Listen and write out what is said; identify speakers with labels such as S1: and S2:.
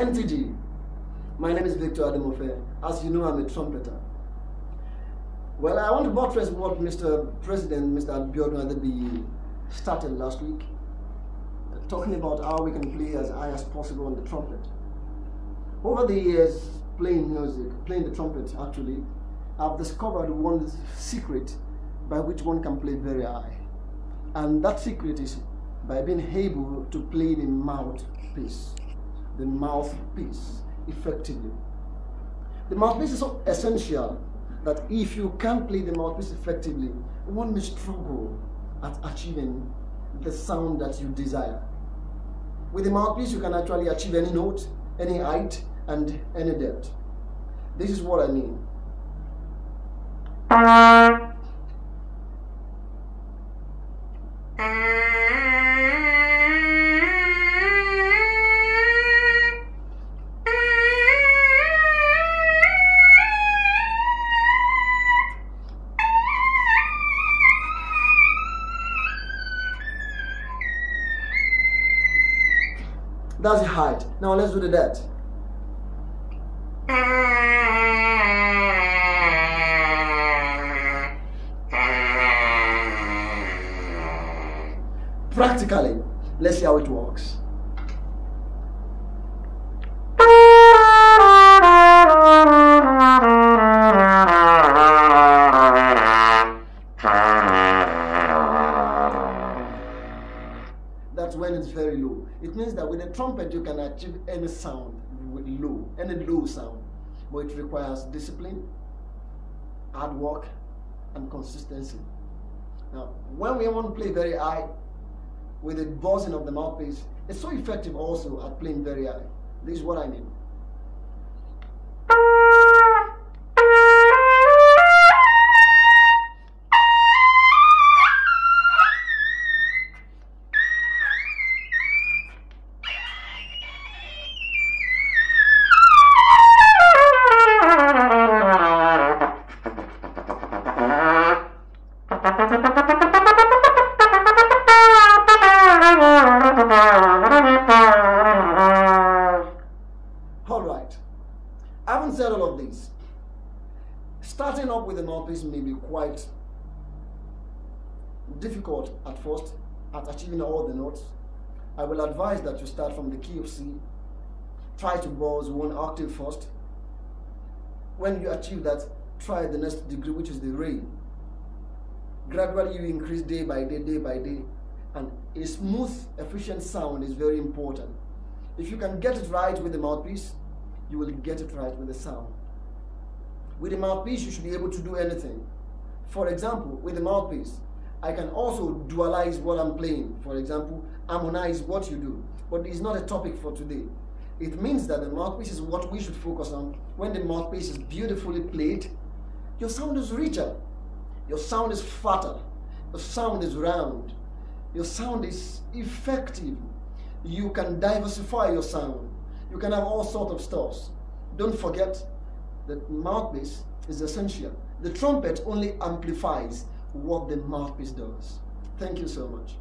S1: NTG. My name is Victor Ademofe. As you know, I'm a trumpeter. Well, I want to buttress what Mr. President, Mr. Bjorn Adebi started last week, talking about how we can play as high as possible on the trumpet. Over the years, playing music, playing the trumpet actually, I've discovered one secret by which one can play very high. And that secret is by being able to play the mouthpiece the mouthpiece effectively. The mouthpiece is so essential that if you can't play the mouthpiece effectively, one may struggle at achieving the sound that you desire. With the mouthpiece, you can actually achieve any note, any height, and any depth. This is what I mean. That's height. Now let's do the depth. Practically, let's see how it works. Very low. It means that with a trumpet you can achieve any sound with low, any low sound. But it requires discipline, hard work, and consistency. Now, when we want to play very high with the buzzing of the mouthpiece, it's so effective also at playing very high. This is what I mean. All right. Having said all of this, starting up with the mouthpiece may be quite difficult at first at achieving all the notes. I will advise that you start from the key of C. Try to buzz one octave first. When you achieve that, try the next degree, which is the Re. Gradually, you increase day by day, day by day. And a smooth, efficient sound is very important. If you can get it right with the mouthpiece, you will get it right with the sound. With the mouthpiece, you should be able to do anything. For example, with the mouthpiece, I can also dualize what I'm playing. For example, harmonize what you do. But it's not a topic for today. It means that the mouthpiece is what we should focus on. When the mouthpiece is beautifully played, your sound is richer. Your sound is fatter. Your sound is round. Your sound is effective. You can diversify your sound. You can have all sorts of stuffs. Don't forget that mouthpiece is essential. The trumpet only amplifies what the mouthpiece does. Thank you so much.